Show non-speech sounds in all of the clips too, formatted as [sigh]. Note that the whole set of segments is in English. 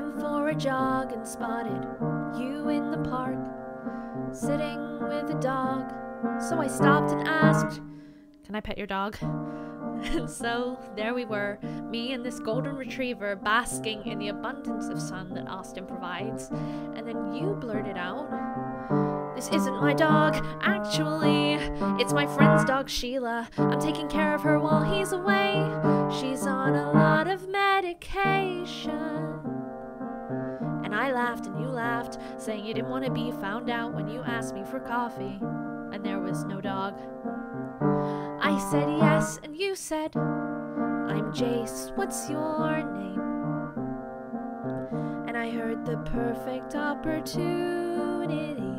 Went for a jog and spotted you in the park, sitting with a dog. So I stopped and asked, Can I pet your dog? [laughs] And so there we were, me and this golden retriever basking in the abundance of sun that Austin provides. And then you blurted out, This isn't my dog, actually. It's my friend's dog, Sheila. I'm taking care of her while he's away. Laughed saying you didn't want to be found out when you asked me for coffee. And there was no dog. I said yes, and you said, I'm Jace, what's your name? And I heard the perfect opportunity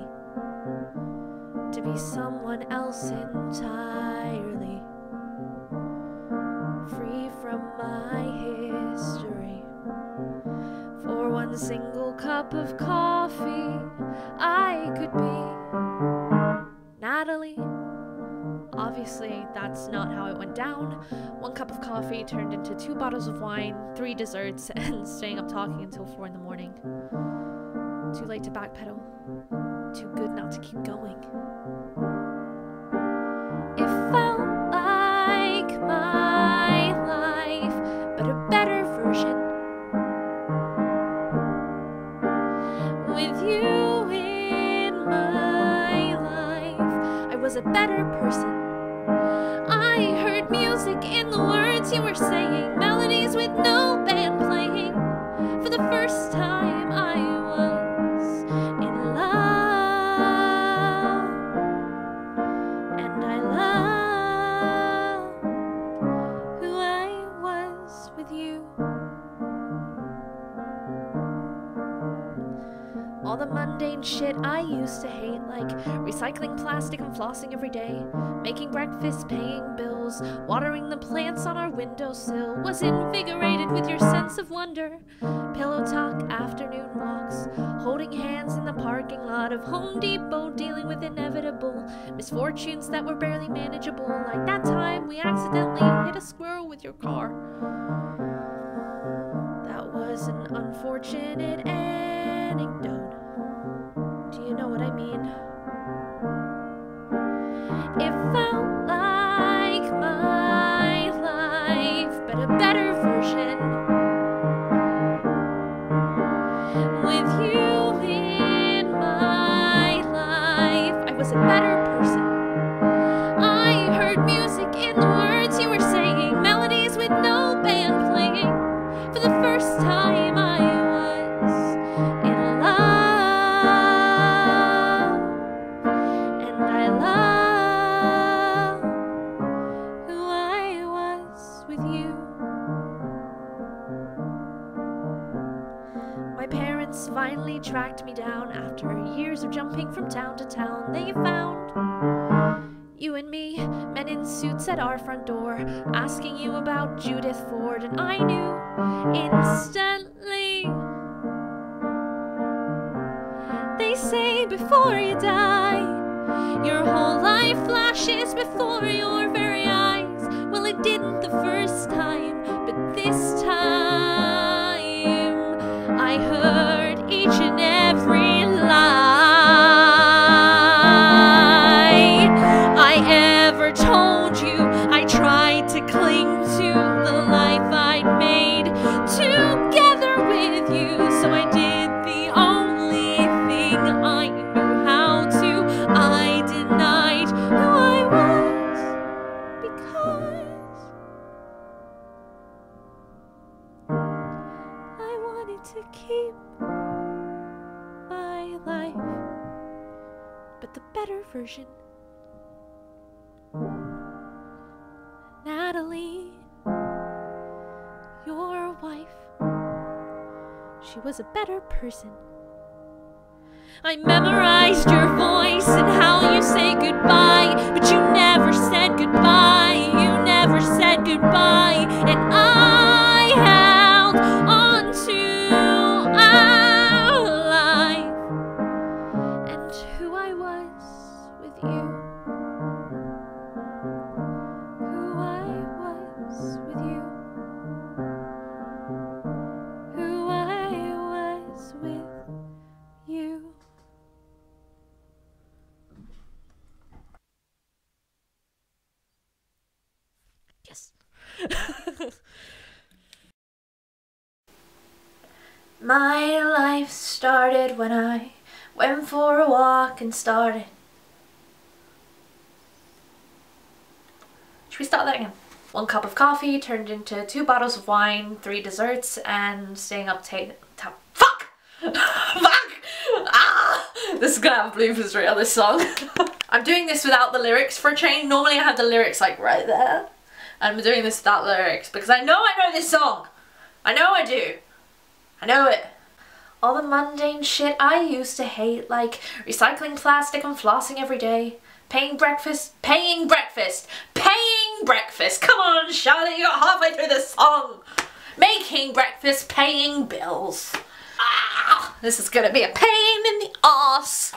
to be someone else entirely, free from my single cup of coffee, I could be Natalie. Obviously, that's not how it went down. One cup of coffee turned into two bottles of wine, three desserts, [laughs] and staying up talking until four in the morning. Too late to backpedal. Too good not to keep going. Was a better person. I heard music in the words you were saying, melodies with no band playing. For the first time, All the mundane shit I used to hate, like recycling plastic and flossing every day, making breakfast, paying bills, watering the plants on our windowsill, was invigorated with your sense of wonder. Pillow talk, afternoon walks, holding hands in the parking lot of Home Depot, dealing with inevitable misfortunes that were barely manageable, like that time we accidentally hit a squirrel with your car. That was an unfortunate anecdote. You know what I mean? It felt like my life, but a better version. With you finally tracked me down after years of jumping from town to town. They found you and me, men in suits at our front door, asking you about Judith Ford, and I knew instantly. They say before you die, your whole life flashes before your very eyes. Well, it didn't the first time, but this time I heard the better version. Natalie, your wife, she was a better person. I memorized your voice and how you say goodbye, but you never said goodbye. [laughs] My life started when I went for a walk and started. Should we start that again? One cup of coffee turned into two bottles of wine, three desserts, and staying up to Fuck! [laughs] Fuck! Ah! This is gonna have bloopers right on this song. [laughs] I'm doing this without the lyrics for a change. Normally I have the lyrics like right there. I'm doing this without lyrics because I know I know this song. I know I do. I know it. All the mundane shit I used to hate like recycling plastic and flossing every day. Paying breakfast, paying breakfast, paying breakfast. Come on, Charlotte, you got halfway through the song. Making breakfast, paying bills. Ah, this is gonna be a pain in the ass.